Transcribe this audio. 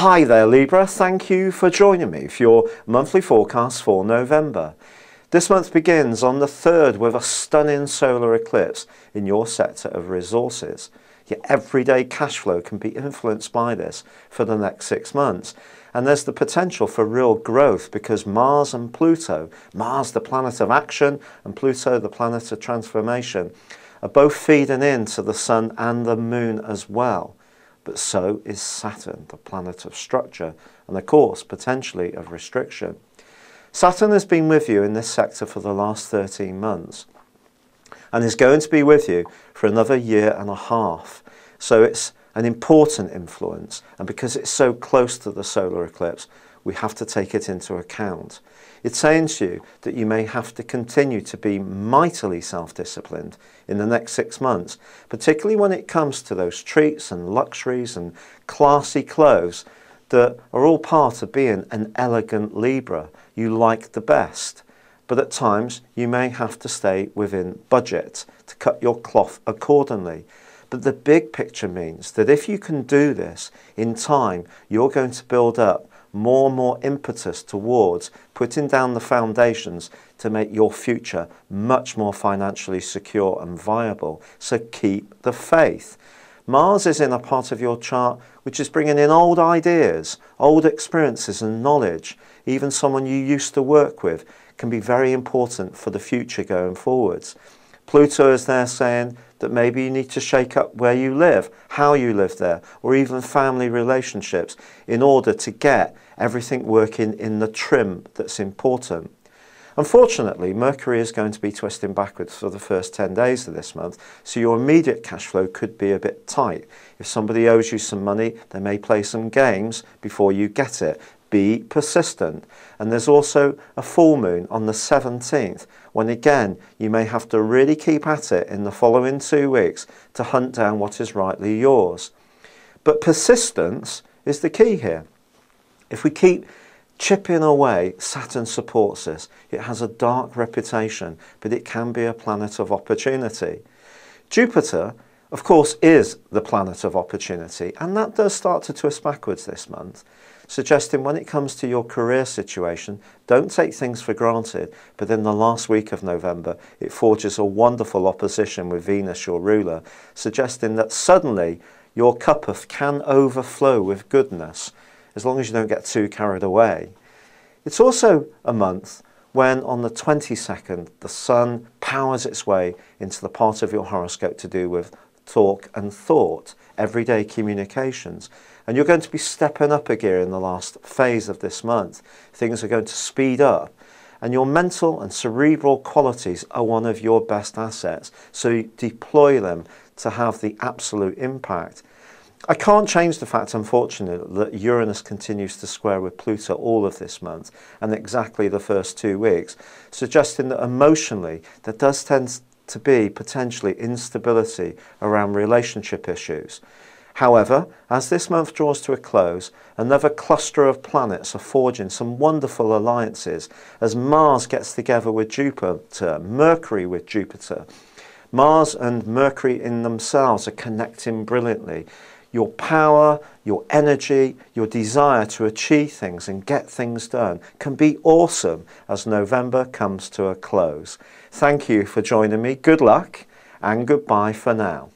Hi there, Libra. Thank you for joining me for your monthly forecast for November. This month begins on the 3rd with a stunning solar eclipse in your sector of resources. Your everyday cash flow can be influenced by this for the next six months. And there's the potential for real growth because Mars and Pluto, Mars the planet of action and Pluto the planet of transformation, are both feeding into the Sun and the Moon as well. But so is Saturn, the planet of structure and of course potentially of restriction. Saturn has been with you in this sector for the last 13 months and is going to be with you for another year and a half. So it's an important influence, and because it's so close to the solar eclipse, we have to take it into account. It's saying to you that you may have to continue to be mightily self disciplined in the next six months, particularly when it comes to those treats and luxuries and classy clothes that are all part of being an elegant Libra. You like the best. But at times you may have to stay within budget to cut your cloth accordingly. But the big picture means that if you can do this in time, you're going to build up more and more impetus towards putting down the foundations to make your future much more financially secure and viable. So keep the faith. Mars is in a part of your chart which is bringing in old ideas, old experiences and knowledge. Even someone you used to work with can be very important for the future going forwards. Pluto is there saying that maybe you need to shake up where you live, how you live there, or even family relationships in order to get everything working in the trim that's important. Unfortunately, Mercury is going to be twisting backwards for the first 10 days of this month, so your immediate cash flow could be a bit tight. If somebody owes you some money, they may play some games before you get it. Be persistent. And there's also a full moon on the 17th, when again you may have to really keep at it in the following two weeks to hunt down what is rightly yours. But persistence is the key here. If we keep chipping away, Saturn supports this. It has a dark reputation, but it can be a planet of opportunity. Jupiter, of course, is the planet of opportunity, and that does start to twist backwards this month, suggesting when it comes to your career situation, don't take things for granted, but in the last week of November, it forges a wonderful opposition with Venus, your ruler, suggesting that suddenly your cup of can overflow with goodness as long as you don't get too carried away. It's also a month when on the 22nd the sun powers its way into the part of your horoscope to do with talk and thought, everyday communications. And you're going to be stepping up a gear in the last phase of this month. Things are going to speed up. And your mental and cerebral qualities are one of your best assets. So deploy them to have the absolute impact. I can't change the fact, unfortunately, that Uranus continues to square with Pluto all of this month and exactly the first two weeks, suggesting that emotionally there does tend to be potentially instability around relationship issues. However, as this month draws to a close, another cluster of planets are forging some wonderful alliances as Mars gets together with Jupiter, Mercury with Jupiter. Mars and Mercury in themselves are connecting brilliantly your power, your energy, your desire to achieve things and get things done can be awesome as November comes to a close. Thank you for joining me. Good luck and goodbye for now.